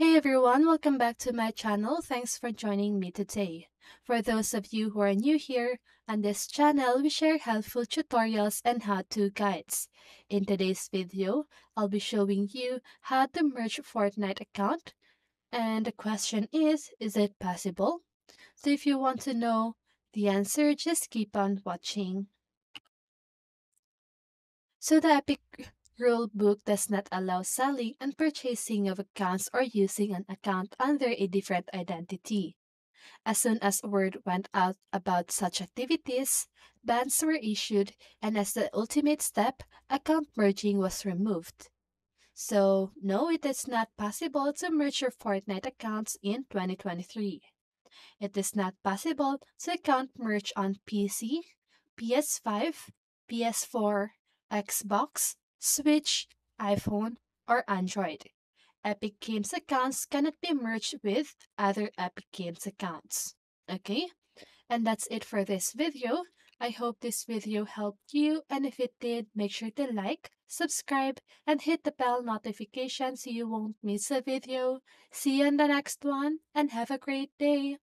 Hey everyone, welcome back to my channel. Thanks for joining me today. For those of you who are new here, on this channel we share helpful tutorials and how-to guides. In today's video, I'll be showing you how to merge Fortnite account. And the question is, is it possible? So if you want to know the answer, just keep on watching. So the Epic rule book does not allow selling and purchasing of accounts or using an account under a different identity. As soon as word went out about such activities, bans were issued, and as the ultimate step, account merging was removed. So, no, it is not possible to merge your Fortnite accounts in 2023. It is not possible to account merge on PC, PS5, PS4, Xbox, Switch, iPhone, or Android. Epic Games accounts cannot be merged with other Epic Games accounts. Okay? And that's it for this video. I hope this video helped you and if it did, make sure to like, subscribe, and hit the bell notification so you won't miss a video. See you in the next one and have a great day.